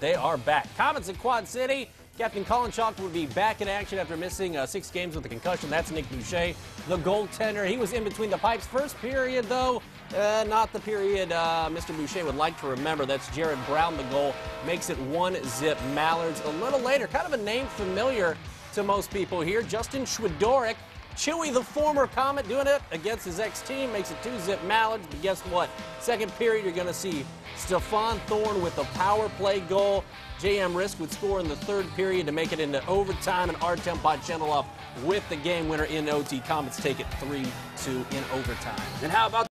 They are back. Komets in Quad City. Captain Colin Chalk will be back in action after missing uh, six games with a concussion. That's Nick Boucher, the goaltender. He was in between the pipes. First period, though, uh, not the period uh, Mr. Boucher would like to remember. That's Jared Brown, the goal. Makes it one zip Mallards. A little later, kind of a name familiar to most people here. Justin Schwidorik. Chewy, the former Komet, doing it against his ex-team, makes it two-zip Mallards. But guess what? Second period, you're going to see Stephon Thorne with a power play goal. J.M. Risk would score in the third period to make it into overtime, and Artem Podchenilov with the game winner in OT. Komets take it 3-2 in overtime. And how about